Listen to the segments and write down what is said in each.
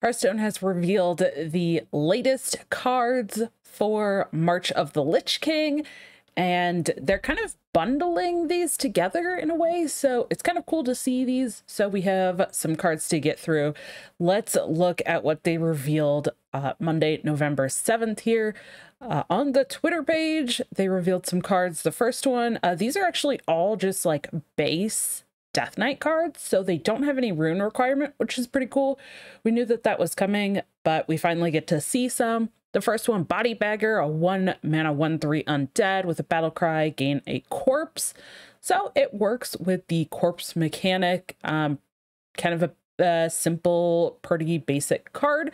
Hearthstone has revealed the latest cards for March of the Lich King, and they're kind of bundling these together in a way. So it's kind of cool to see these. So we have some cards to get through. Let's look at what they revealed uh, Monday, November 7th here. Uh, on the Twitter page, they revealed some cards. The first one, uh, these are actually all just like base Death Knight cards, so they don't have any rune requirement, which is pretty cool. We knew that that was coming, but we finally get to see some. The first one, Body Bagger, a one mana, one three undead with a battle cry, gain a corpse. So it works with the corpse mechanic, um, kind of a, a simple, pretty basic card,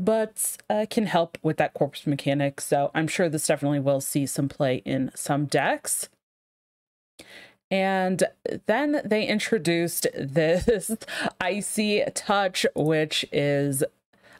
but uh, can help with that corpse mechanic. So I'm sure this definitely will see some play in some decks. And then they introduced this Icy Touch, which is,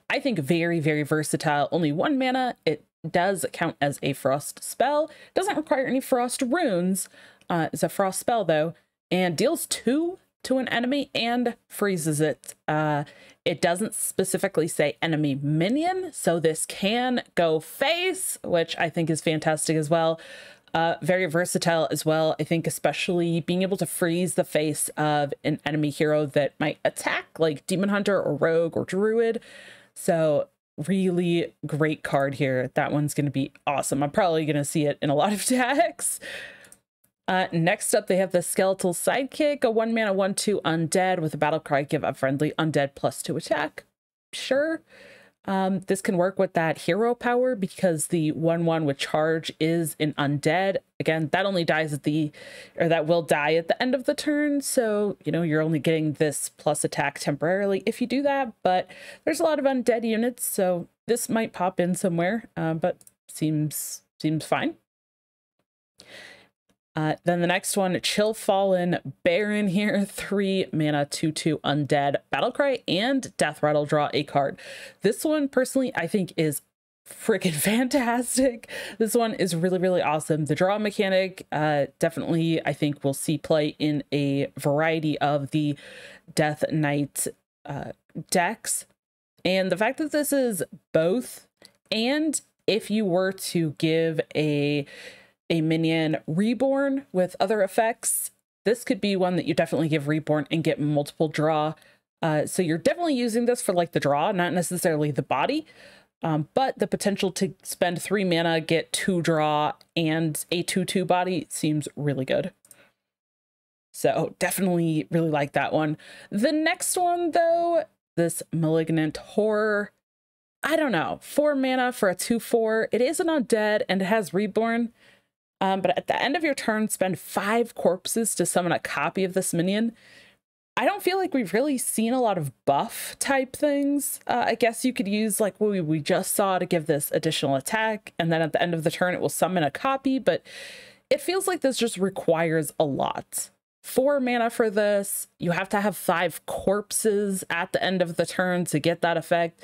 I think, very, very versatile. Only one mana. It does count as a frost spell. Doesn't require any frost runes. Uh, it's a frost spell, though, and deals two to an enemy and freezes it. Uh, it doesn't specifically say enemy minion, so this can go face, which I think is fantastic as well. Uh, very versatile as well. I think, especially being able to freeze the face of an enemy hero that might attack, like Demon Hunter or Rogue or Druid. So, really great card here. That one's going to be awesome. I'm probably going to see it in a lot of decks. Uh, next up, they have the Skeletal Sidekick, a one mana, one two undead with a battle cry. Give a friendly undead plus two attack. Sure. Um, this can work with that hero power because the 1 1 with charge is an undead. Again, that only dies at the, or that will die at the end of the turn. So, you know, you're only getting this plus attack temporarily if you do that. But there's a lot of undead units, so this might pop in somewhere, uh, but seems seems fine. Uh, then the next one, Chillfallen Baron here, three mana, two two undead, Battlecry, and Death Rattle. Draw a card. This one, personally, I think is freaking fantastic. This one is really, really awesome. The draw mechanic, uh, definitely, I think we'll see play in a variety of the Death Knight uh, decks. And the fact that this is both, and if you were to give a a minion reborn with other effects, this could be one that you definitely give reborn and get multiple draw. Uh, so you're definitely using this for like the draw, not necessarily the body, um, but the potential to spend three mana, get two draw, and a 2 2 body seems really good. So definitely really like that one. The next one, though, this Malignant Horror. I don't know, four mana for a 2 4. It is an undead and it has reborn. Um, but at the end of your turn, spend five corpses to summon a copy of this minion. I don't feel like we've really seen a lot of buff type things. Uh, I guess you could use like what we, we just saw to give this additional attack, and then at the end of the turn, it will summon a copy, but it feels like this just requires a lot. Four mana for this. You have to have five corpses at the end of the turn to get that effect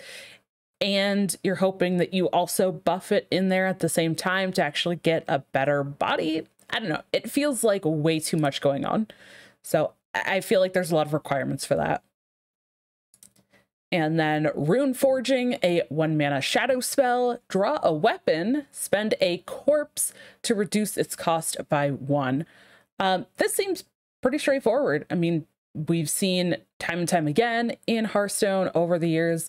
and you're hoping that you also buff it in there at the same time to actually get a better body. I don't know. It feels like way too much going on. So I feel like there's a lot of requirements for that. And then Rune Forging, a one mana shadow spell. Draw a weapon, spend a corpse to reduce its cost by one. Um, this seems pretty straightforward. I mean, we've seen time and time again in Hearthstone over the years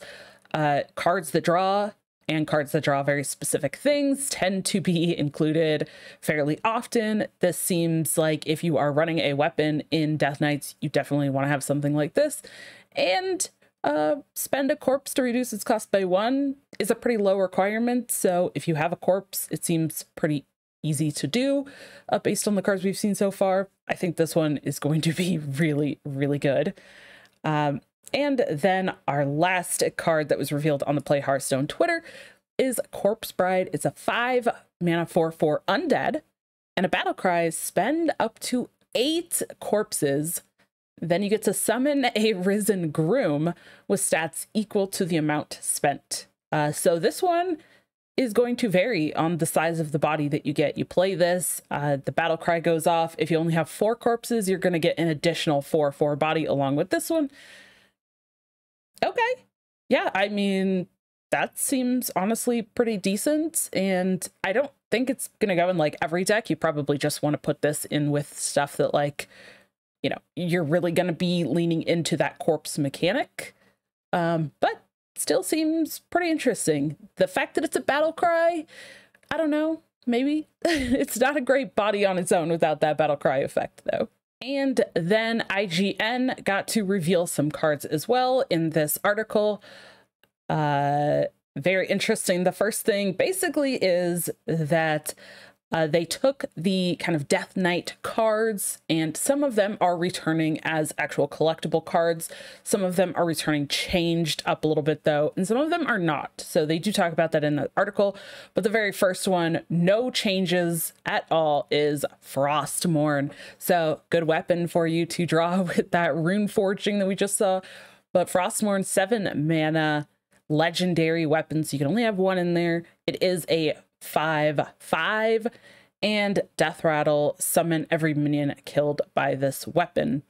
uh, cards that draw and cards that draw very specific things tend to be included fairly often. This seems like if you are running a weapon in Death Knights, you definitely want to have something like this. And uh, spend a corpse to reduce its cost by one is a pretty low requirement. So if you have a corpse, it seems pretty easy to do uh, based on the cards we've seen so far. I think this one is going to be really, really good. Um, and then our last card that was revealed on the Play Hearthstone Twitter is Corpse Bride. It's a five mana 4 4 undead, and a battle cry spend up to eight corpses. Then you get to summon a risen groom with stats equal to the amount spent. Uh, so this one is going to vary on the size of the body that you get. You play this, uh, the battle cry goes off. If you only have four corpses, you're going to get an additional 4 4 body along with this one okay, yeah, I mean, that seems honestly pretty decent. And I don't think it's going to go in like every deck. You probably just want to put this in with stuff that, like, you know, you're really going to be leaning into that corpse mechanic. Um, but still seems pretty interesting. The fact that it's a battle cry, I don't know, maybe. it's not a great body on its own without that battle cry effect, though. And then IGN got to reveal some cards as well in this article. Uh, very interesting. The first thing basically is that uh, they took the kind of Death Knight cards, and some of them are returning as actual collectible cards. Some of them are returning changed up a little bit, though, and some of them are not. So they do talk about that in the article. But the very first one, no changes at all, is Frostmourne. So good weapon for you to draw with that rune forging that we just saw. But Frostmourne, seven mana legendary weapons. You can only have one in there. It is a 5 5 and Death Rattle summon every minion killed by this weapon.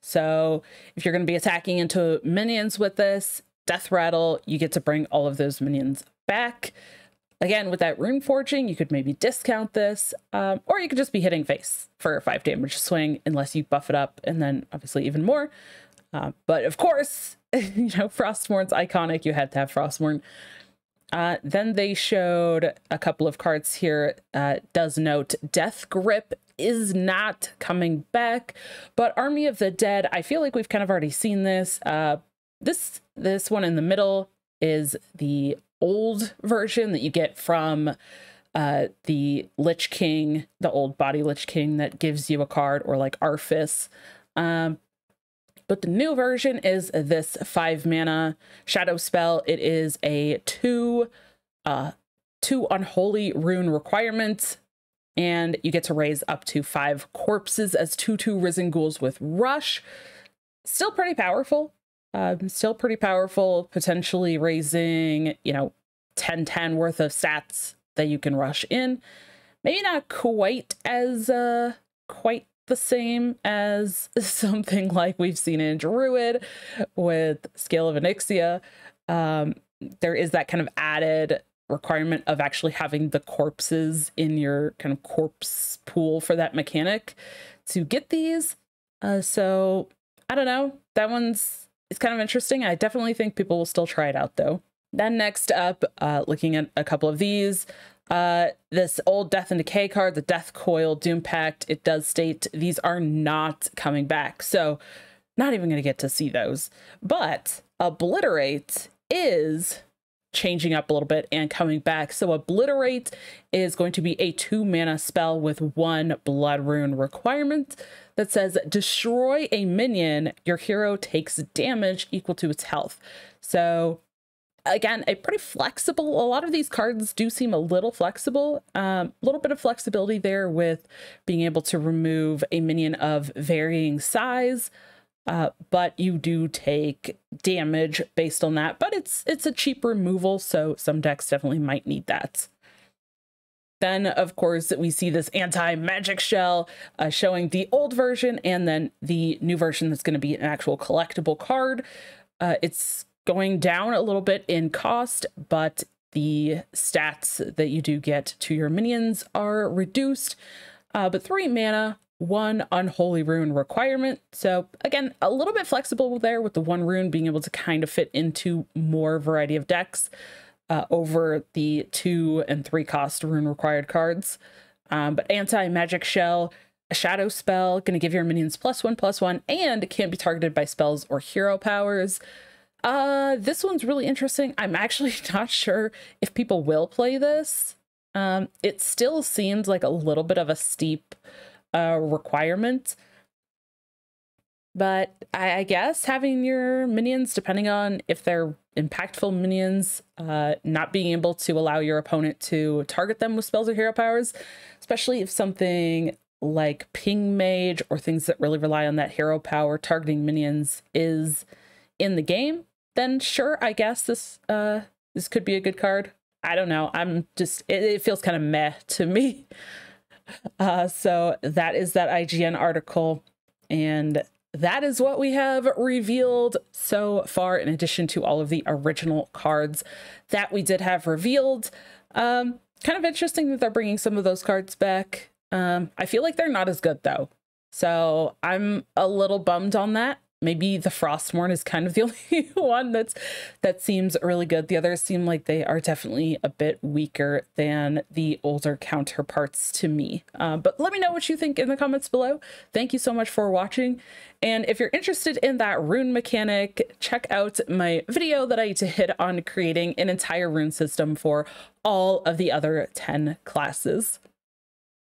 So if you're going to be attacking into minions with this, Death Rattle, you get to bring all of those minions back. Again, with that rune forging, you could maybe discount this, um, or you could just be hitting face for five damage swing unless you buff it up, and then obviously even more. Uh, but of course, you know, Frostmourne's iconic. You had to have Frostmourne. Uh, then they showed a couple of cards here. Uh, does note Death Grip is not coming back, but Army of the Dead. I feel like we've kind of already seen this. Uh, this this one in the middle is the old version that you get from uh, the Lich King, the old body Lich King that gives you a card, or like Arthas. Um, but the new version is this five mana shadow spell. It is a two, uh, two unholy rune requirement, and you get to raise up to five corpses as two two risen ghouls with rush. Still pretty powerful. Um, still pretty powerful. Potentially raising, you know, 10 10 worth of stats that you can rush in. Maybe not quite as uh quite the same as something like we've seen in Druid with Scale of Onyxia. Um, there is that kind of added requirement of actually having the corpses in your kind of corpse pool for that mechanic to get these. Uh, so I don't know. That one's it's kind of interesting. I definitely think people will still try it out though. Then next up, uh, looking at a couple of these, uh, this old Death and Decay card, the Death Coil Doom Pact, it does state these are not coming back. So, not even going to get to see those. But Obliterate is changing up a little bit and coming back. So, Obliterate is going to be a two mana spell with one Blood Rune requirement that says destroy a minion, your hero takes damage equal to its health. So, again, a pretty flexible. A lot of these cards do seem a little flexible. A um, little bit of flexibility there with being able to remove a minion of varying size. Uh, but you do take damage based on that. But it's it's a cheap removal, so some decks definitely might need that. Then, of course, we see this anti magic shell uh, showing the old version and then the new version that's going to be an actual collectible card. Uh, it's going down a little bit in cost, but the stats that you do get to your minions are reduced. Uh, but three mana, one unholy rune requirement. So again, a little bit flexible there with the one rune being able to kind of fit into more variety of decks uh, over the two and three cost rune required cards. Um, but anti magic shell, a shadow spell, to give your minions plus one plus one, and it can't be targeted by spells or hero powers. Uh, this one's really interesting. I'm actually not sure if people will play this. Um, it still seems like a little bit of a steep uh, requirement. But I, I guess having your minions, depending on if they're impactful minions, uh, not being able to allow your opponent to target them with spells or hero powers, especially if something like Ping Mage or things that really rely on that hero power targeting minions is in the game, then sure, I guess this uh this could be a good card. I don't know. I'm just it, it feels kind of meh to me. Uh so that is that IGN article and that is what we have revealed so far, in addition to all of the original cards that we did have revealed. Um, kind of interesting that they're bringing some of those cards back. Um, I feel like they're not as good though. So I'm a little bummed on that maybe the Frostmourne is kind of the only one that's that seems really good. The others seem like they are definitely a bit weaker than the older counterparts to me. Uh, but let me know what you think in the comments below. Thank you so much for watching. And if you're interested in that rune mechanic, check out my video that I did on creating an entire rune system for all of the other 10 classes.